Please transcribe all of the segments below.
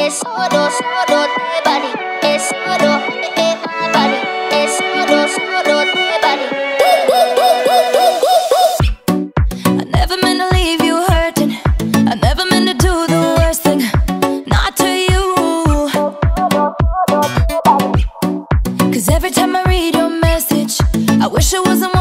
I never meant to leave you hurting. I never meant to do the worst thing, not to you. Cause every time I read your message, I wish it wasn't.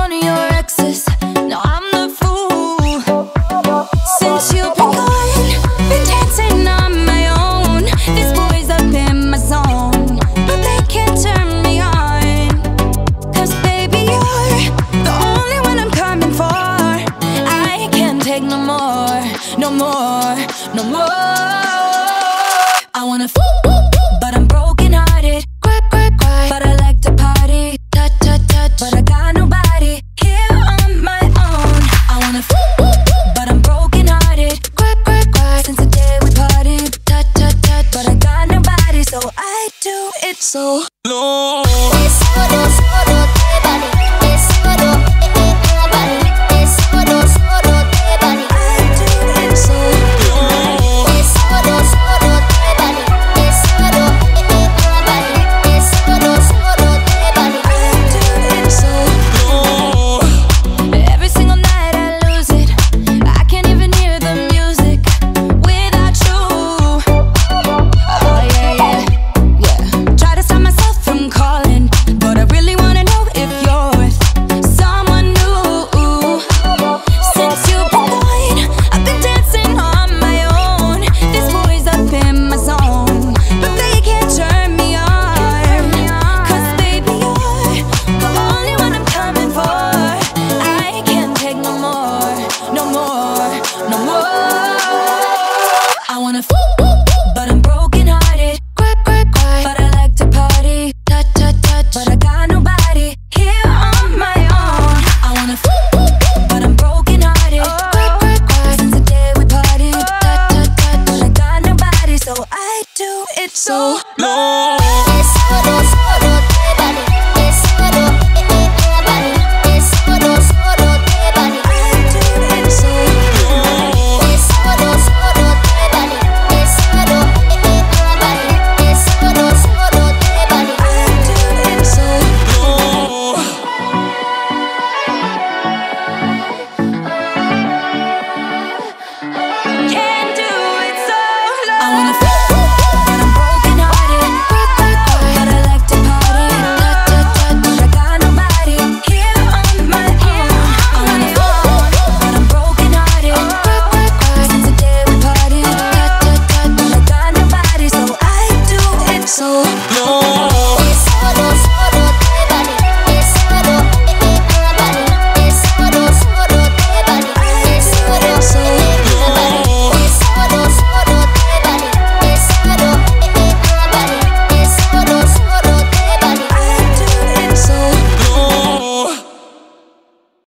No. so long.